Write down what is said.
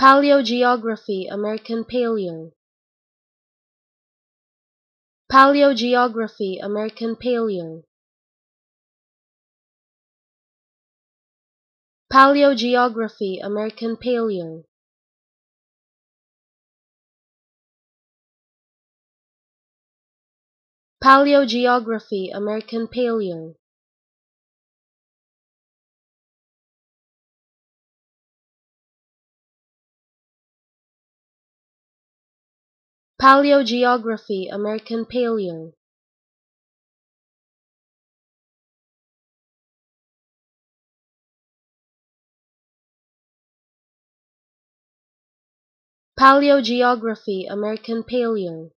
Paleogeography American Paleo. Paleogeography American Paleo. Paleogeography American Paleo. Paleogeography American Paleo Paleogeography American Paleo. Paleogeography American Paleo